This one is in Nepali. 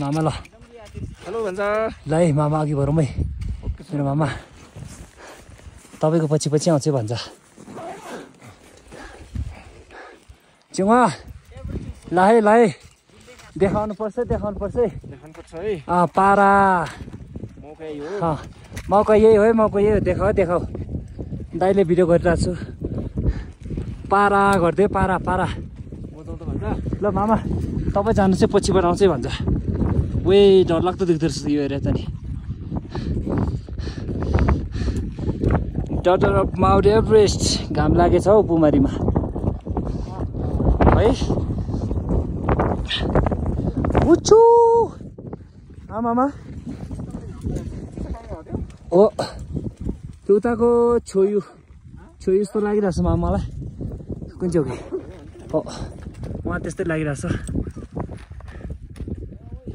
मामा ल। हेलो भन्छ ल है मामा अघि बरौँ है मेरो मामा। तपाईँको पछि पछि आउँछु भन्छ चिउवा ल है ल। है देखाउनु पर्छ देखाउनु पर्छ है। अँ पारा। मौका यही हो। अँ मौका यही हो है मौका यही हो। देखाऊ देखाऊ। दाइले भिडियो गरिरहेको छु। पारा गरिदियो पारा पारा। ल मामा तपाईँ जानु चाहिँ पछिबाट आउँछ है भन्छ वे डरलाग्दो देख्दो रहेछ यो एरिया त नि डटर अफ माउन्ट एभरेस्ट घाम लागेछ हौ पुमारीमा है उच्चु आमामा हो त्यो उताको छोयु छोयु जस्तो लागिरहेछ मामा मलाई कुन चाहिँ हो कि हो उहाँ त्यस्तै लागिरहेछ